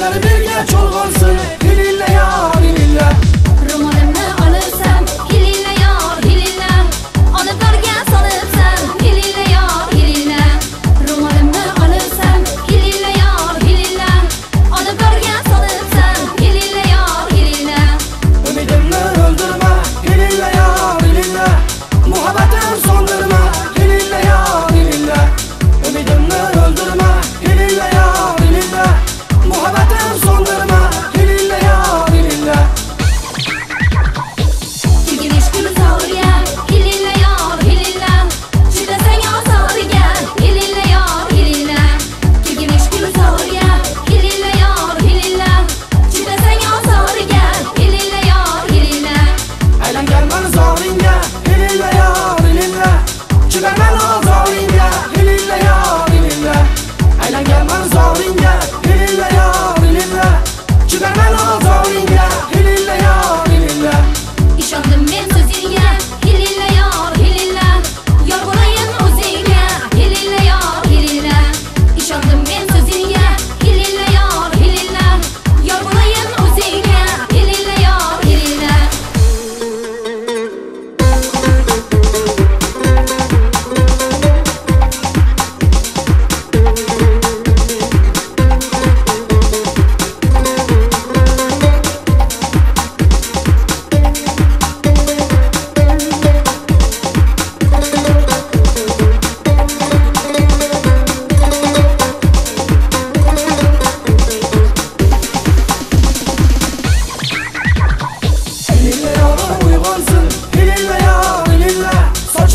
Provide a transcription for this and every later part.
Gençler bir geç olgansın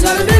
gotta be